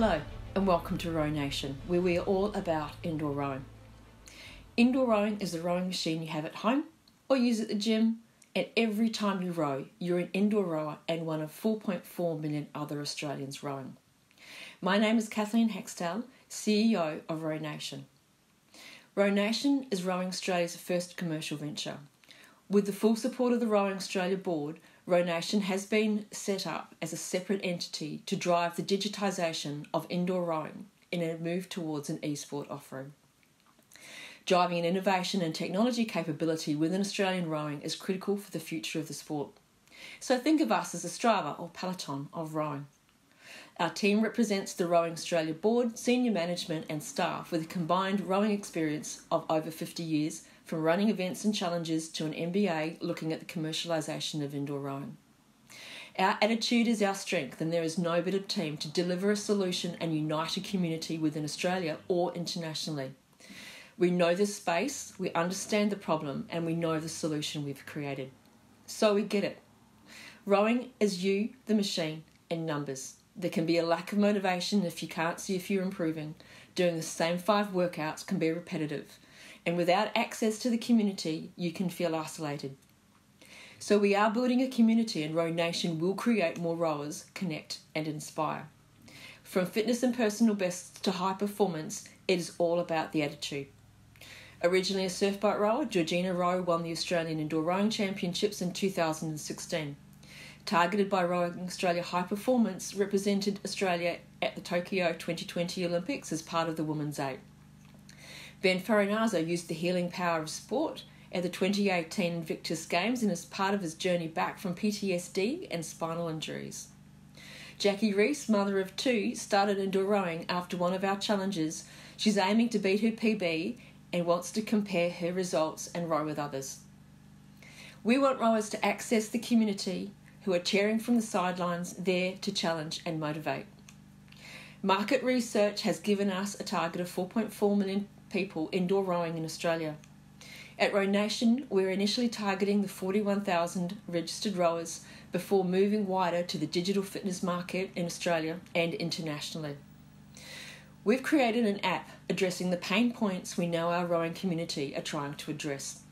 Hello, and welcome to Row Nation, where we are all about indoor rowing. Indoor rowing is the rowing machine you have at home or use at the gym, and every time you row, you're an indoor rower and one of 4.4 million other Australians rowing. My name is Kathleen Hextall, CEO of Row Nation. Row Nation is Rowing Australia's first commercial venture. With the full support of the Rowing Australia board, Row Nation has been set up as a separate entity to drive the digitisation of indoor rowing in a move towards an e-sport offering. Driving an innovation and technology capability within Australian rowing is critical for the future of the sport. So think of us as a Strava or Peloton of rowing. Our team represents the Rowing Australia board, senior management, and staff with a combined rowing experience of over 50 years from running events and challenges to an MBA looking at the commercialisation of indoor rowing. Our attitude is our strength, and there is no better team to deliver a solution and unite a community within Australia or internationally. We know this space, we understand the problem, and we know the solution we've created. So we get it. Rowing is you, the machine, and numbers. There can be a lack of motivation if you can't see if you're improving. Doing the same five workouts can be repetitive and without access to the community, you can feel isolated. So, we are building a community, and Row Nation will create more rowers, connect, and inspire. From fitness and personal bests to high performance, it is all about the attitude. Originally a surf surfboat rower, Georgina Rowe won the Australian Indoor Rowing Championships in 2016. Targeted by Rowing Australia High Performance, represented Australia at the Tokyo 2020 Olympics as part of the Women's Eight. Ben Farinazzo used the healing power of sport at the 2018 Invictus Games and as part of his journey back from PTSD and spinal injuries. Jackie Reese, mother of two, started indoor rowing after one of our challenges. She's aiming to beat her PB and wants to compare her results and row with others. We want rowers to access the community who are cheering from the sidelines there to challenge and motivate. Market research has given us a target of 4.4 million people indoor rowing in Australia. At Row Nation, we're initially targeting the 41,000 registered rowers before moving wider to the digital fitness market in Australia and internationally. We've created an app addressing the pain points we know our rowing community are trying to address.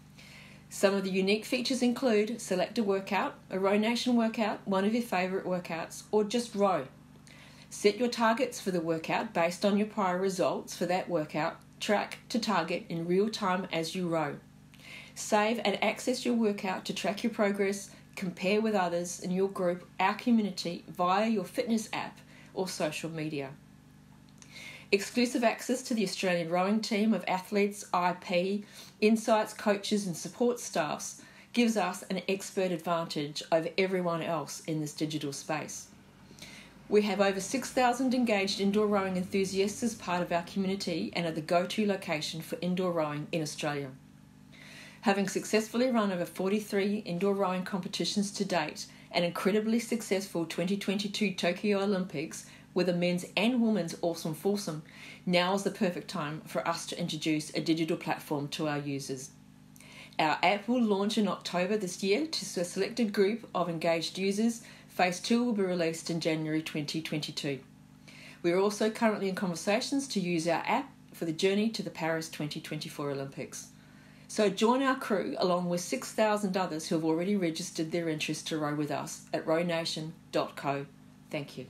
Some of the unique features include select a workout, a Row Nation workout, one of your favourite workouts, or just row. Set your targets for the workout based on your prior results for that workout track to target in real time as you row. Save and access your workout to track your progress, compare with others in your group, our community, via your fitness app or social media. Exclusive access to the Australian rowing team of athletes, IP, insights, coaches, and support staffs gives us an expert advantage over everyone else in this digital space. We have over 6,000 engaged indoor rowing enthusiasts as part of our community and are the go to location for indoor rowing in Australia. Having successfully run over 43 indoor rowing competitions to date, an incredibly successful 2022 Tokyo Olympics with a men's and women's awesome foursome, now is the perfect time for us to introduce a digital platform to our users. Our app will launch in October this year to a selected group of engaged users Phase 2 will be released in January 2022. We are also currently in conversations to use our app for the journey to the Paris 2024 Olympics. So join our crew along with 6,000 others who have already registered their interest to row with us at rownation.co. Thank you.